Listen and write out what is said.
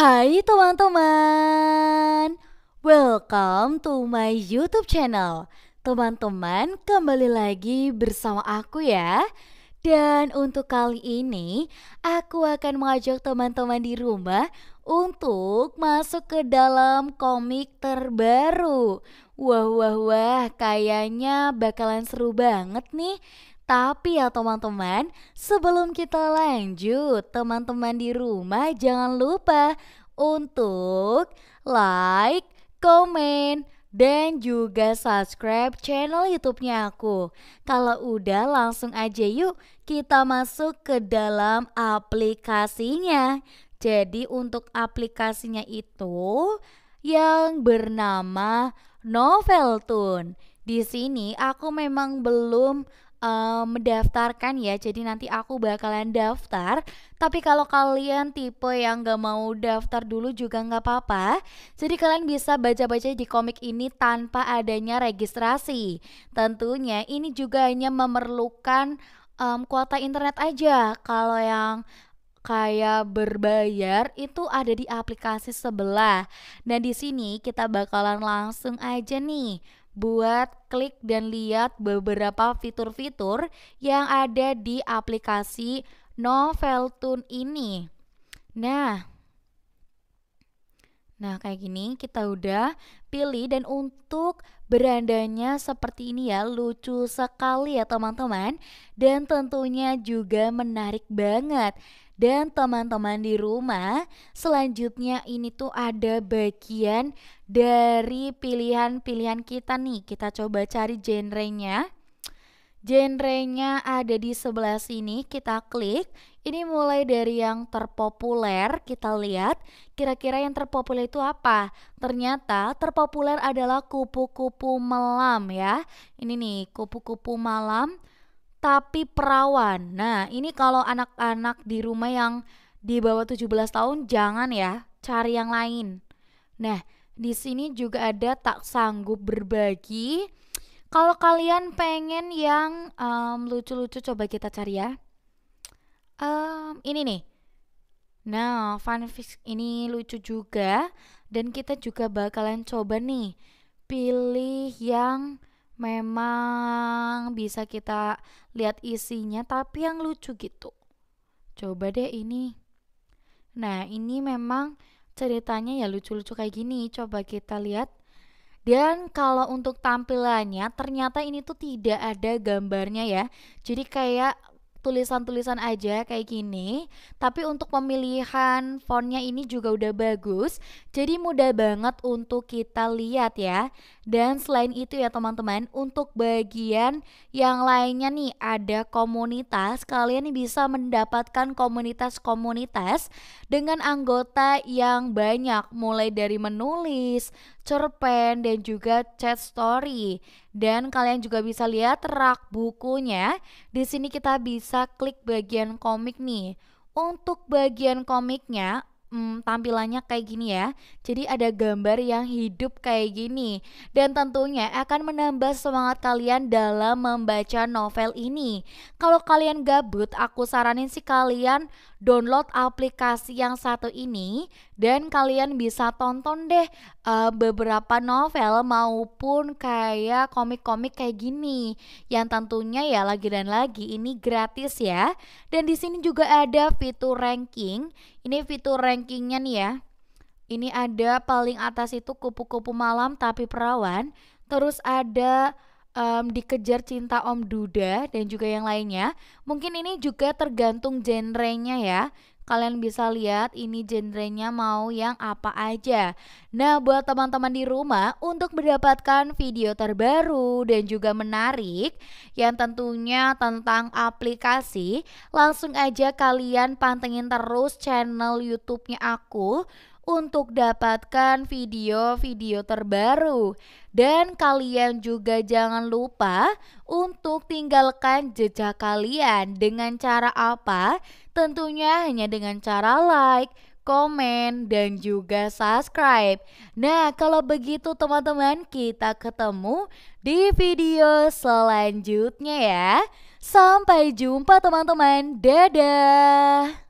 Hai teman-teman, welcome to my YouTube channel. Teman-teman, kembali lagi bersama aku ya. Dan untuk kali ini, aku akan mengajak teman-teman di rumah untuk masuk ke dalam komik terbaru. Wah, wah, wah, kayaknya bakalan seru banget nih. Tapi ya teman-teman, sebelum kita lanjut, teman-teman di rumah jangan lupa untuk like, komen, dan juga subscribe channel YouTube-nya aku. Kalau udah langsung aja yuk kita masuk ke dalam aplikasinya. Jadi untuk aplikasinya itu yang bernama Noveltune. Di sini aku memang belum uh, mendaftarkan ya. Jadi nanti aku bakalan daftar. Tapi kalau kalian tipe yang gak mau daftar dulu juga nggak apa-apa. Jadi kalian bisa baca-baca di komik ini tanpa adanya registrasi. Tentunya ini juga hanya memerlukan um, kuota internet aja. Kalau yang kayak berbayar itu ada di aplikasi sebelah. Nah, di sini kita bakalan langsung aja nih buat klik dan lihat beberapa fitur-fitur yang ada di aplikasi Noveltune ini. Nah, Nah, kayak gini kita udah pilih dan untuk berandanya seperti ini ya, lucu sekali ya teman-teman dan tentunya juga menarik banget. Dan teman-teman di rumah, selanjutnya ini tuh ada bagian dari pilihan-pilihan kita nih. Kita coba cari genrenya. Genrenya ada di sebelah sini, kita klik. Ini mulai dari yang terpopuler, kita lihat kira-kira yang terpopuler itu apa. Ternyata terpopuler adalah kupu-kupu malam ya. Ini nih, kupu-kupu malam tapi perawan. Nah, ini kalau anak-anak di rumah yang di bawah 17 tahun jangan ya, cari yang lain. Nah, di sini juga ada tak sanggup berbagi. Kalau kalian pengen yang lucu-lucu um, coba kita cari ya. Um, ini nih. Nah, fanfic ini lucu juga dan kita juga bakalan coba nih pilih yang memang bisa kita lihat isinya tapi yang lucu gitu. Coba deh ini. Nah, ini memang ceritanya ya lucu-lucu kayak gini. Coba kita lihat. Dan kalau untuk tampilannya ternyata ini tuh tidak ada gambarnya ya. Jadi kayak tulisan-tulisan aja kayak gini tapi untuk pemilihan fontnya ini juga udah bagus jadi mudah banget untuk kita lihat ya dan selain itu ya teman-teman untuk bagian yang lainnya nih ada komunitas kalian bisa mendapatkan komunitas-komunitas dengan anggota yang banyak mulai dari menulis cerpen dan juga chat story. Dan kalian juga bisa lihat rak bukunya. Di sini kita bisa klik bagian komik nih. Untuk bagian komiknya hmm, tampilannya kayak gini ya. Jadi ada gambar yang hidup kayak gini dan tentunya akan menambah semangat kalian dalam membaca novel ini. Kalau kalian gabut, aku saranin sih kalian download aplikasi yang satu ini dan kalian bisa tonton deh uh, beberapa novel maupun kayak komik-komik kayak gini yang tentunya ya lagi dan lagi ini gratis ya dan di sini juga ada fitur ranking ini fitur rankingnya nih ya ini ada paling atas itu kupu-kupu malam tapi perawan terus ada um, dikejar cinta Om Duda dan juga yang lainnya. Mungkin ini juga tergantung genrenya ya. Kalian bisa lihat ini genrenya mau yang apa aja. Nah, buat teman-teman di rumah untuk mendapatkan video terbaru dan juga menarik yang tentunya tentang aplikasi, langsung aja kalian pantengin terus channel YouTube-nya aku untuk dapatkan video-video terbaru. Dan kalian juga jangan lupa untuk tinggalkan jejak kalian dengan cara apa? Tentunya hanya dengan cara like, komen, dan juga subscribe. Nah, kalau begitu teman-teman, kita ketemu di video selanjutnya ya. Sampai jumpa teman-teman. Dadah.